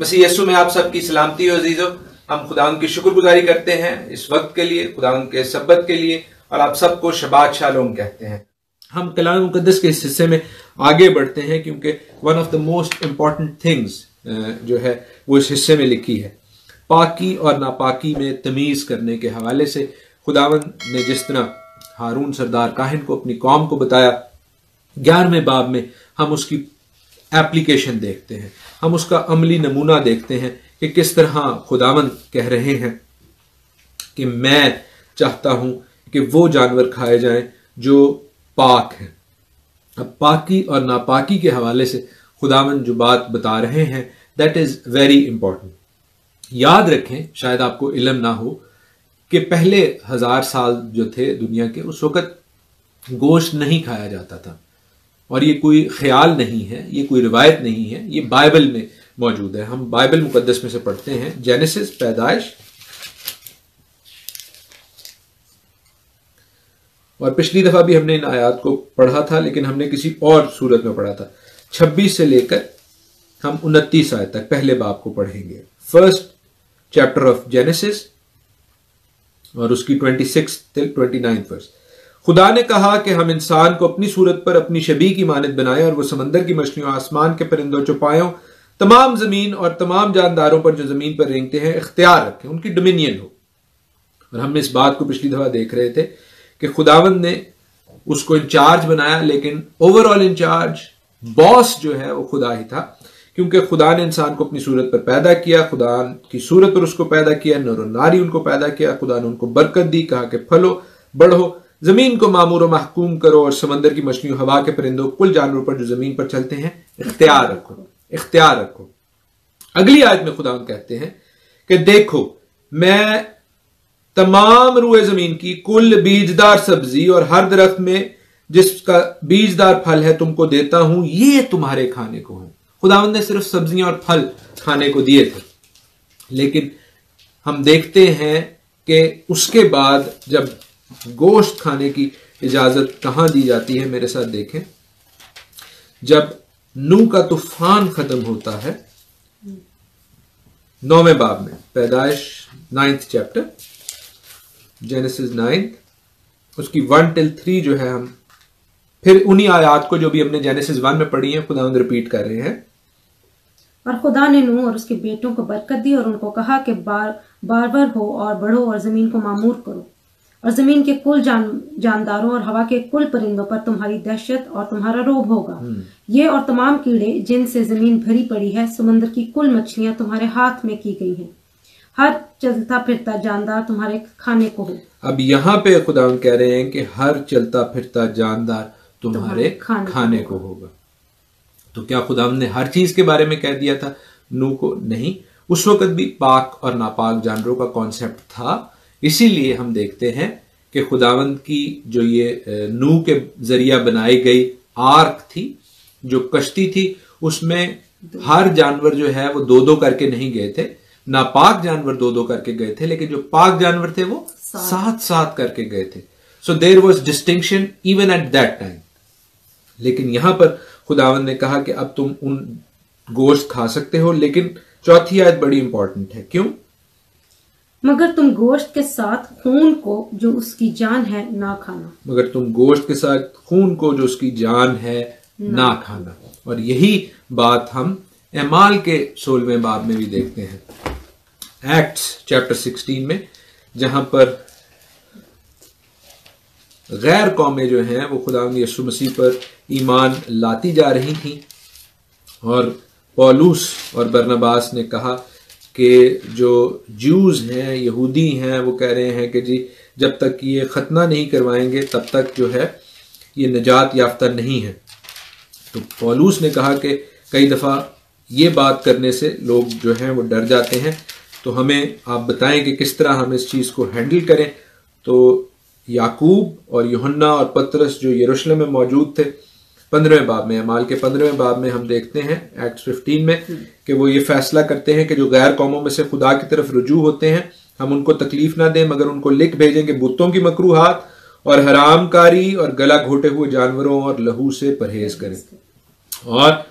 मसीह यसु में आप सबकी सलामती हो अजीजो। हम खुदा की शुक्रगुजारी करते हैं इस वक्त के लिए खुदा के सबत के लिए, और आप सबको शबाद शालोम कहते हैं। हम कलाम मुकदस के इस हिस्से में आगे बढ़ते हैं, क्योंकि one of the most important things जो है, वो इस हिस्से में लिखी है। पाकी और नापाकी में तमीज़ करने के हवाले से खुदावन ने जिस तरह हारून सरदार काहिन को अपनी कौम को बताया, ग्यारहवें बाब में हम उसकी एप्लीकेशन देखते हैं। हम उसका अमली नमूना देखते हैं कि किस तरह खुदावन कह रहे हैं कि मैं चाहता हूँ कि वो जानवर खाए जाएँ जो पाक हैं। अब पाकी और नापाकी के हवाले से खुदावन जो बात बता रहे हैं दैट इज़ वेरी इंपॉर्टेंट याद रखें, शायद आपको इलम ना हो, कि पहले हज़ार साल जो थे दुनिया के, उस वक्त गोश्त नहीं खाया जाता था। और ये कोई ख्याल नहीं है, ये कोई रिवायत नहीं है, ये बाइबल में मौजूद है। हम बाइबल मुकदस में से पढ़ते हैं, जेनेसिस, पैदाइश और पिछली दफ़ा भी हमने इन आयात को पढ़ा था, लेकिन हमने किसी और सूरत में पढ़ा था। 26 से लेकर हम उनतीस आयत तक पहले बाप को पढ़ेंगे। फ़र्स्ट चैप्टर ऑफ़ जेनेसिस और उसकी ट्वेंटी 26 टिल 29 वर्स खुदा ने कहा कि हम इंसान को अपनी सूरत पर अपनी शबी की मानद बनाए और वो समंदर की मछलियों, आसमान के परिंदों चौपायों तमाम ज़मीन और तमाम जानदारों पर जो ज़मीन पर रेंगते हैं, इख्तियार रखें, उनकी डोमिनियन हो। और हम इस बात को पिछली दफ़ा देख रहे थे कि खुदावंद ने उसको इंचार्ज बनाया, लेकिन ओवरऑल इंचार्ज बॉस जो है, वो खुदा ही था, क्योंकि खुदा ने इंसान को अपनी सूरत पर पैदा किया, खुदा की सूरत पर उसको पैदा किया, नर नारी उनको पैदा किया, खुदा ने उनको बरकत दी, कहा कि फलो, बढ़ो ज़मीन को मामूर महकूम करो और समंदर की मछलियों, हवा के परिंदों, कुल जानवरों पर जो ज़मीन पर चलते हैं, इख्तियार रखो इख्तियार रखो। अगली आयत में खुदा कहते हैं कि देखो, मैं तमाम रुए ज़मीन की कुल बीजदार सब्ज़ी और हर दरख्त में जिसका बीजदार फल है तुमको देता हूँ, ये तुम्हारे खाने को है। खुदावंद ने सिर्फ़ सब्ज़ियाँ और फल खाने को दिए थे। लेकिन हम देखते हैं कि उसके बाद जब गोश्त खाने की इजाज़त कहाँ दी जाती है मेरे साथ देखें। जब नू का तूफ़ान खत्म होता है, नौवें बाब में, पैदाइश नाइन्थ चैप्टर जेनेसिस नाइन्थ उसकी वन टिल थ्री जो है हम, फिर उन्हीं आयात को जो भी हमने जेनेसिस वन में पढ़ी है खुदा रिपीट कर रहे हैं। और खुदा ने नूह और उसके बेटों को बरकत दी और उनको कहा कि बार बार बार हो और बढ़ो और ज़मीन को मामूर करो। और ज़मीन के कुल जान जानदारों और हवा के कुल परिंदों पर तुम्हारी दहशत और तुम्हारा रोब होगा। हम्म। ये और तमाम कीड़े जिनसे ज़मीन भरी पड़ी है समुद्र की कुल मछलियाँ तुम्हारे हाथ में की गई हैं। हर चलता फिरता जानदार तुम्हारे खाने को हो। अब यहाँ पे खुदा कह रहे हैं कि हर चलता फिरता जानदार तुम्हारे खाने खाने को होगा। तो क्या खुदा ने हर चीज़ के बारे में कह दिया था? नू को नहीं। उस वक्त भी पाक और नापाक जानवरों का कॉन्सेप्ट था। इसीलिए हम देखते हैं कि खुदावंद की जो ये नू के ज़रिया बनाई गई आर्क थी जो कश्ती थी उसमें हर जानवर जो है वो दो दो करके नहीं गए थे। नापाक जानवर दो दो करके गए थे लेकिन जो पाक जानवर थे वो साथ साथ करके गए थे। So there was distinction even at that time लेकिन यहाँ पर खुदावन ने कहा कि अब तुम उन गोश्त खा सकते हो लेकिन चौथी आयत बड़ी इंपॉर्टेंट है। क्यों? मगर तुम गोश्त के साथ खून को जो उसकी जान है ना खाना। मगर तुम गोश्त के साथ खून को जो उसकी जान है ना ना खाना। और यही बात हम एमाल के सोलवें बाब में भी देखते हैं। एक्ट्स चैप्टर 16 में जहाँ पर गैर कौमें जो हैं वो खुदा यसु मसीह पर ईमान लाती जा रही थी। और पॉलूस और बरनबास ने कहा कि जो जूस हैं यहूदी हैं, वो कह रहे हैं कि जी, जब तक ये ख़तना नहीं करवाएँगे, तब तक जो है, ये निजात याफ्ता नहीं है। तो पॉलूस ने कहा कि कई दफ़ा ये बात करने से लोग जो हैं, वो डर जाते हैं। तो हमें आप बताएँ कि किस तरह हम इस चीज़ को हैंडल करें। तो याकूब और योहन्ना और पत्रस जो यरूशलेम में मौजूद थे पंद्रहवें बाब में अमाल के पंद्रहवें बाब में हम देखते हैं एक्ट फिफ्टीन में कि वो ये फैसला करते हैं कि जो गैर कौमों में से खुदा की तरफ़ रुजू होते हैं हम उनको तकलीफ़ ना दें मगर उनको लिख भेजें कि बुतों की मकरूहात और हरामकारी और गला घोटे हुए जानवरों और लहू से परहेज करें। और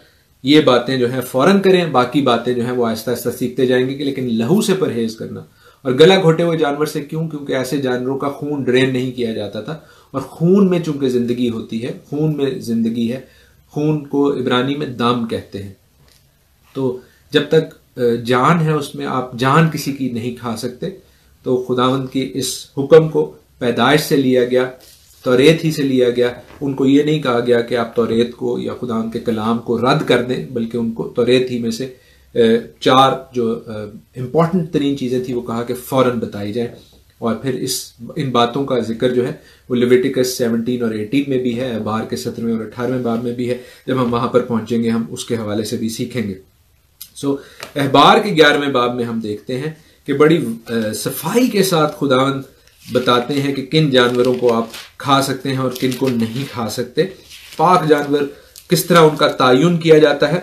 ये बातें जो है फ़ौरन करें बाकी बातें जो है वो आहिस्ता आहिस्ता सीखते जाएँगे कि लेकिन लहू से परहेज करना। और गला घोटे हुए जानवर से क्यों? क्योंकि ऐसे जानवरों का खून ड्रेन नहीं किया जाता था। और खून में चूँकि ज़िंदगी होती है, खून में ज़िंदगी है, खून को इब्रानी में दाम कहते हैं। तो जब तक जान है उसमें, आप जान किसी की नहीं खा सकते तो खुदावंद की इस हुक्म को पैदाइश से लिया गया, तोरेत ही से लिया गया। उनको ये नहीं कहा गया कि आप तोरेत को या खुदा के कलाम को रद्द कर दें, बल्कि उनको तोरेत ही में से चार जो इंपॉर्टेंट तरीन चीज़ें थी वो कहा कि फ़ौरन बताई जाए। और फिर इस इन बातों का ज़िक्र जो है वो लिविटिकस 17 और 18 में भी है बार के सत्रहवें और अठारहवें बार में भी है। जब हम वहाँ पर पहुँचेंगे हम उसके हवाले से भी सीखेंगे। सो so, अहबार के ग्यारहवें बाब में हम देखते हैं कि बड़ी सफ़ाई के साथ खुदावंद बताते हैं कि किन जानवरों को आप खा सकते हैं और किन को नहीं खा सकते। पाक जानवर किस तरह उनका तयन किया जाता है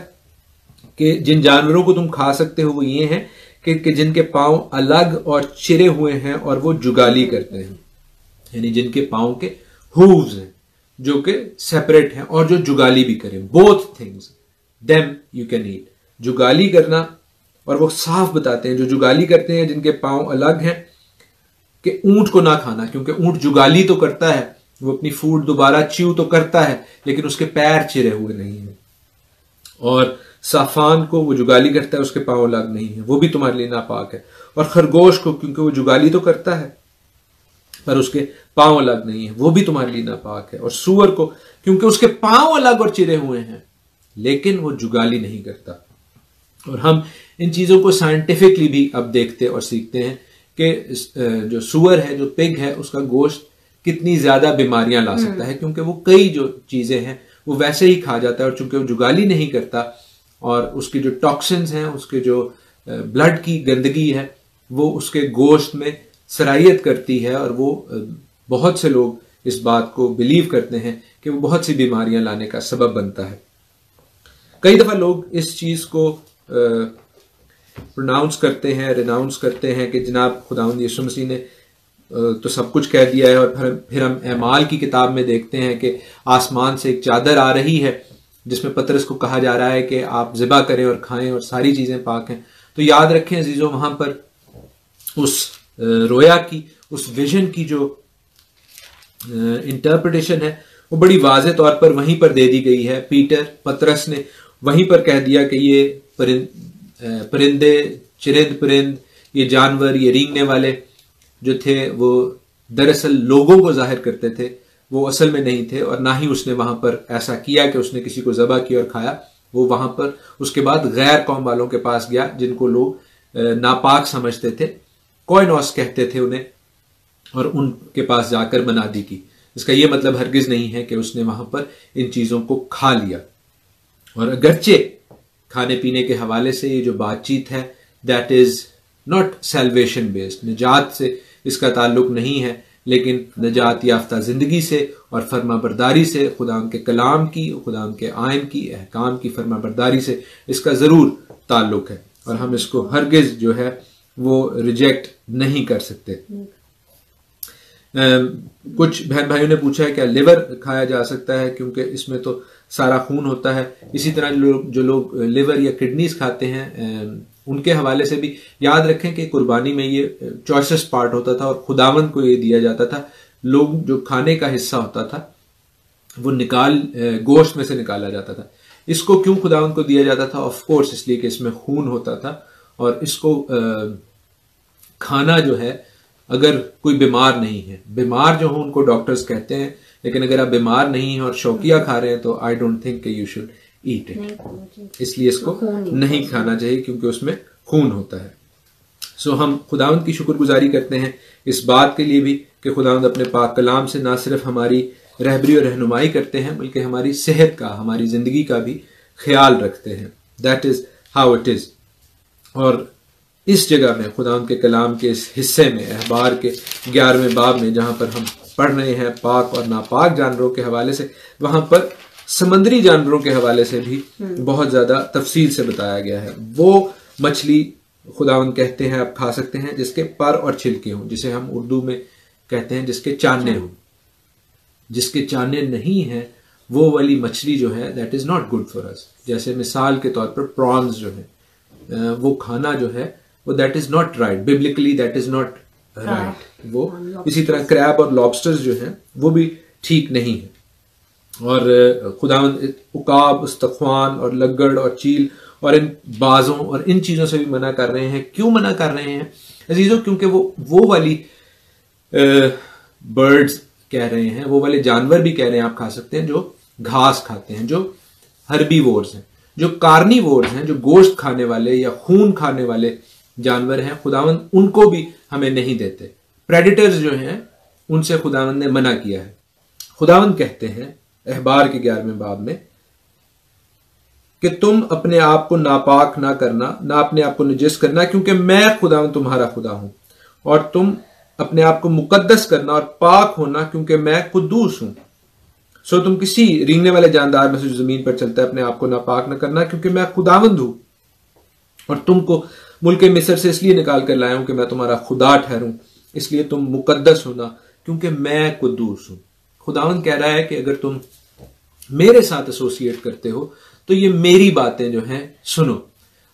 कि जिन जानवरों को तुम खा सकते हो वो ये हैं कि, कि जिनके पाँव अलग और चिरे हुए हैं और वो जुगाली करते हैं। यानी जिनके पाँव के हुव्स हैं जो कि सेपरेट हैं और जो जुगाली भी करें। Both things them you can eat जुगाली करना और वो साफ़ बताते हैं जो जुगाली करते हैं जिनके पाँव अलग हैं कि ऊँट को ना खाना क्योंकि ऊँट जुगाली तो करता है वो अपनी फ़ूड दोबारा च्यू तो करता है लेकिन उसके पैर चिरे हुए नहीं है। और साफान को वो जुगाली करता है उसके पाँव अलग नहीं है। वो भी तुम्हारे लिए नापाक है। और खरगोश को क्योंकि वो जुगाली तो करता है पर उसके पाँव अलग नहीं है। वो भी तुम्हारे लिए नापाक है। और सुअर को क्योंकि उसके पाँव अलग और चिरे हुए हैं लेकिन वो जुगाली नहीं करता। और हम इन चीज़ों को साइंटिफिकली भी अब देखते और सीखते हैं कि जो सुअर है जो पिग है उसका गोश्त कितनी ज़्यादा बीमारियाँ ला सकता हम्म। है क्योंकि वो कई जो चीज़ें हैं वो वैसे ही खा जाता है और चूँकि वो जुगाली नहीं करता और उसकी जो टॉक्सिन्स हैं, उसके जो ब्लड की गंदगी है, वो उसके गोश्त में सराहियत करती है और वो बहुत से लोग इस बात को बिलीव करते हैं कि वो बहुत सी बीमारियाँ लाने का सबब बनता है। कई दफ़ा लोग इस चीज़ को प्रोनाउंस करते हैं रिनाउंस करते हैं कि जनाब खुदा यसु मसीह ने तो सब कुछ कह दिया है और फिर फिर हम अमाल की किताब में देखते हैं कि आसमान से एक चादर आ रही है। जिसमें पत्रस को कहा जा रहा है कि आप ज़िबा करें और खाएँ और सारी चीज़ें पाक हैं। तो याद रखें अजीज़ों, वहाँ पर उस रोया की, उस विजन की जो इंटरप्रिटेशन है, वो बड़ी वाज तौर पर वहीं पर दे दी गई है। पीटर, पत्रस ने वहीं पर कह दिया कि ये परिंदे, चिरिंद परिंद, ये जानवर, ये रींगने वाले जो थे, वो दरअसल लोगों को ज़ाहिर करते थे। वो असल में नहीं थे और ना ही उसने वहाँ पर ऐसा किया कि उसने किसी को जबा किया और खाया। वो वहाँ पर, उसके बाद गैर कौम वालों के पास गया, जिनको लोग नापाक समझते थे। कोयनॉस कहते थे उन्हें और उनके पास जाकर बना दी की। इसका यह मतलब हरगिज नहीं है कि उसने वहाँ पर इन चीज़ों को खा लिया। और अगरचे खाने पीने के हवाले से ये जो बातचीत है that is not salvation based निजात से इसका ताल्लुक नहीं है। लेकिन नजात याफ्ता ज़िंदगी से और फर्मा बरदारी से खुदा के कलाम की खुदा के आयन की, अहकाम की फर्मा बरदारी से इसका ज़रूर ताल्लुक है। और हम इसको हरगिज जो है, वो रिजेक्ट नहीं कर सकते। कुछ बहन भाइयों ने पूछा है, क्या लिवर खाया जा सकता है? क्योंकि इसमें तो सारा खून होता है। इसी तरह लोग, जो लोग, लिवर या किडनीज खाते हैं उनके हवाले से भी याद रखें कि कुर्बानी में ये चॉइसेस पार्ट होता था और खुदावन को ये दिया जाता था। लोग जो खाने का हिस्सा होता था, वो निकाल गोश्त में से निकाला जाता था। इसको क्यों खुदावन को दिया जाता था? ऑफ़ कोर्स इसलिए कि इसमें खून होता था और इसको खाना जो है, अगर कोई बीमार नहीं है, बीमार जो हो उनको डॉक्टर्स कहते हैं, लेकिन अगर आप बीमार नहीं हैं और शौकिया खा रहे हैं तो I don't think you should eat it इसलिए इसको नहीं खाना चाहिए। क्योंकि उसमें खून होता है। सो so, हम खुदावंद की शुक्रगुजारी करते हैं इस बात के लिए भी कि खुदावंद अपने पाक कलाम से ना सिर्फ़ हमारी रहबरी और रहनुमाई करते हैं बल्कि हमारी सेहत का हमारी ज़िंदगी का भी ख्याल रखते हैं। That is how it is और इस जगह में खुदा के कलाम के इस हिस्से में अहबार के ग्यारहवें बाब में जहाँ पर हम पढ़ रहे हैं पाक और नापाक जानवरों के हवाले से वहाँ पर समंदरी जानवरों के हवाले से भी हम्म। बहुत ज़्यादा तफसील से बताया गया है। वो मछली खुदावन कहते हैं आप खा सकते हैं जिसके पर और छिलके हों जिसे हम उर्दू में कहते हैं जिसके चाने हों। जिसके चाने नहीं हैं वो वाली मछली जो है that is not good for us जैसे मिसाल के तौर पर प्रॉन्स जो है वो खाना जो है वो that is not right biblically that is not right वो इसी तरह क्रैब और लॉबस्टर्स जो हैं वो भी ठीक नहीं है। और खुदा उकाब उस्तखान और लगड़ और चील और इन बाजों और इन चीज़ों से भी मना कर रहे हैं। क्यों मना कर रहे हैं? अजीज़ों, क्योंकि वो वो वाली बर्ड्स कह रहे हैं, वो वाले जानवर भी कह रहे हैं, आप खा सकते हैं, जो घास खाते हैं, जो हर्बी वोर्स हैं, जो कार्नी वोर्स हैं, जो गोश्त खाने वाले या खून खाने वाले जानवर हैं। खुदावंद उनको भी हमें नहीं देते। प्रेडिटर्स जो हैं, उनसे खुदावंद ने मना किया है। खुदावंद कहते हैं अहबार के ग्यारहवें बाब में, कि तुम अपने आप को नापाक ना करना, ना अपने आप को नजिस करना, क्योंकि मैं खुदा हूँ, तुम्हारा खुदा हूँ। और तुम अपने आप को मुकद्दस करना और पाक होना, क्योंकि मैं कुदूस हूँ। सो तुम किसी रिंगने वाले जानदार में से जो ज़मीन पर चलता है, अपने आप को नापाक ना करना, क्योंकि मैं खुदावंद हूँ। और तुमको मुल्क मिस्र से इसलिए निकाल कर लाया हूँ कि मैं तुम्हारा खुदा ठहरूं, इसलिए तुम मुकद्दस होना, क्योंकि मैं कुदूस हूँ। खुदावंद कह रहा है कि अगर तुम मेरे साथ एसोसिएट करते हो तो ये मेरी बातें जो हैं, सुनो।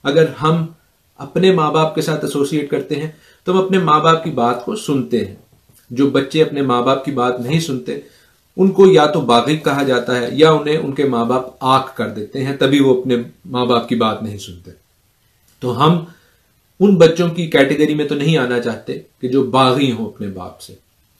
अगर हम अपने माँ बाप के साथ एसोसिएट करते हैं तो हम अपने माँ बाप की बात को सुनते हैं। जो बच्चे अपने माँ बाप की बात नहीं सुनते, उनको या तो बागिक कहा जाता है, या उन्हें उनके माँ बाप आँख कर देते हैं, तभी वो अपने माँ बाप की बात नहीं सुनते। तो हम उन बच्चों की कैटेगरी में तो नहीं आना चाहते कि जो बागी हो अपने बाप से।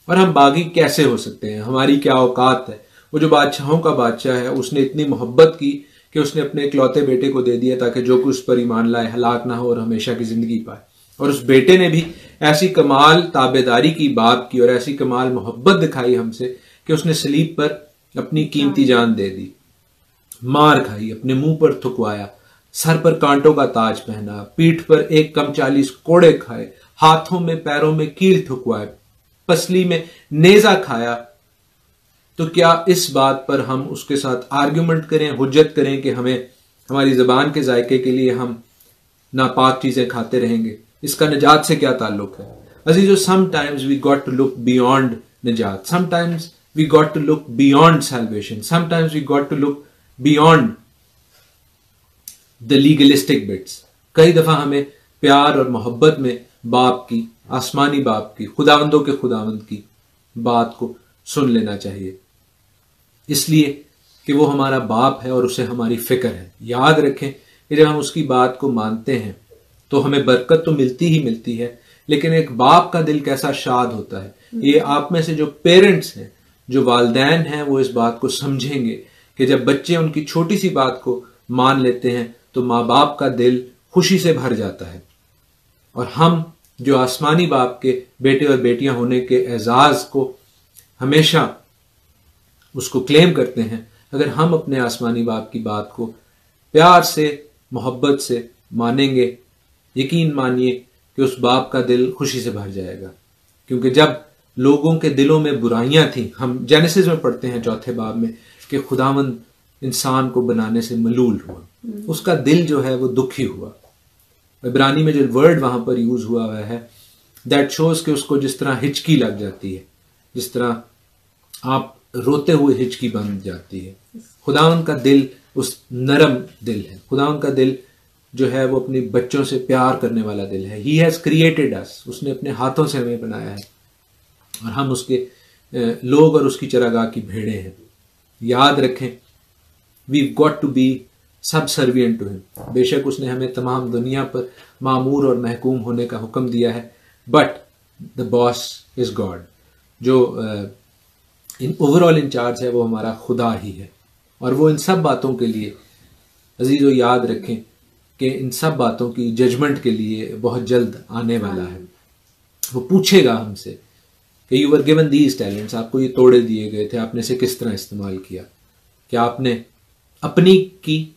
और हम बागी कैसे हो सकते हैं? हमारी क्या औकात है? वो जो बादशाहों का बादशाह है, उसने इतनी मोहब्बत की कि उसने अपने इकलौते बेटे को दे दिया ताकि जो कुछ उस पर ईमान लाए, हलाक ना हो और हमेशा की ज़िंदगी पाए। और उस बेटे ने भी ऐसी कमाल ताबेदारी की बात की और ऐसी कमाल मोहब्बत दिखाई हमसे कि उसने सलीब पर अपनी कीमती जान दे दी। मार खाई, अपने मुँह पर थुकवाया, सर पर कांटों का ताज पहना, पीठ पर एक कम चालीस कोड़े खाए, हाथों में, पैरों में कील थुकवाए पसली में नेजा खाया तो क्या इस बात पर हम उसके साथ आर्ग्यूमेंट करें हुज्जत करें कि हमें, हमारी जबान के जायके के लिए हम नापाक चीज़ें खाते रहेंगे? इसका निजात से क्या ताल्लुक है? अजीजो sometimes we got to look beyond निजात sometimes we got to look beyond salvation sometimes we got to look beyond the legalistic bits कई दफ़ा हमें प्यार और मोहब्बत में बाप की, आसमानी बाप की, खुदावंदों के खुदावंद की बात को सुन लेना चाहिए। इसलिए कि वो हमारा बाप है और उसे हमारी फ़िक्र है। याद रखें, कि जब हम उसकी बात को मानते हैं तो हमें बरकत तो मिलती ही मिलती है, लेकिन एक बाप का दिल कैसा शाद होता है। ये आप में से जो पेरेंट्स हैं, जो वालदेन हैं, वो इस बात को समझेंगे कि जब बच्चे उनकी छोटी सी बात को मान लेते हैं तो माँ बाप का दिल खुशी से भर जाता है। और हम जो आसमानी बाप के बेटे और बेटियाँ होने के एजाज को हमेशा उसको क्लेम करते हैं अगर हम अपने आसमानी बाप की बात को प्यार से मोहब्बत से मानेंगे यकीन मानिए कि उस बाप का दिल खुशी से भर जाएगा। क्योंकि जब लोगों के दिलों में बुराइयाँ थी हम जेनेसिस में पढ़ते हैं चौथे बाब में कि खुदावंद इंसान को बनाने से मलूल हुआ। उसका दिल जो है वो दुखी हुआ। इब्रानी में जो वर्ड वहाँ पर यूज़ हुआ हुआ है दैट शोज़ कि उसको जिस तरह हिचकी लग जाती है, जिस तरह आप रोते हुए हिचकी बन जाती है। खुदा का दिल उस नरम दिल है। खुदा का दिल जो है वो अपने बच्चों से प्यार करने वाला दिल है। ही हैज़ क्रिएटेड अस उसने अपने हाथों से हमें बनाया है। और हम उसके लोग और उसकी चरागाह की भेड़े हैं। याद रखें वी गॉट टू बी सब सर्वियंट टू हिम बेशक उसने हमें तमाम दुनिया पर मामूर और महकूम होने का हुक्म दिया है but the boss is God जो इन ओवरऑल इंचार्ज है, वो हमारा खुदा ही है। और वो इन सब बातों के लिए, अज़ीज़, याद रखें कि इन सब बातों की जजमेंट के लिए बहुत जल्द आने वाला है। वो पूछेगा हमसे कि you were given these talents आपको ये तोड़े दिए गए थे, आपने इसे किस तरह इस्तेमाल किया? क्या आपने अपनी की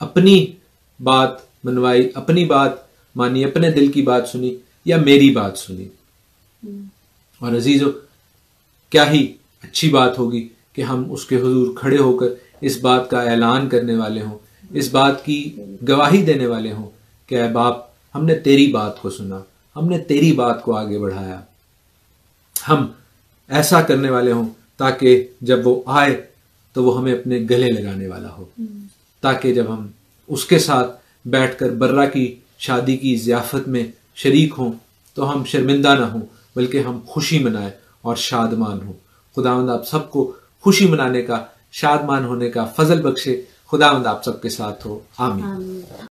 अपनी बात मनवाई अपनी बात मानी अपने दिल की बात सुनी या मेरी बात सुनी। और अजीजो क्या ही अच्छी बात होगी कि हम उसके हजूर खड़े होकर इस बात का ऐलान करने वाले हों इस बात की गवाही देने वाले हों कि बाप हमने तेरी बात को सुना हमने तेरी बात को आगे बढ़ाया। हम ऐसा करने वाले हों ताकि जब वो आए तो वो हमें अपने गले लगाने वाला हो। ताकि जब हम उसके साथ बैठकर बर्रा की शादी की जियाफत में शरीक हों तो हम शर्मिंदा ना हों, बल्कि हम खुशी मनाएँ और शादमान हों। खुदावंद आप सबको खुशी मनाने का, शादमान होने का फजल बख्शे। खुदावंद आप सबके साथ हो। आमीन।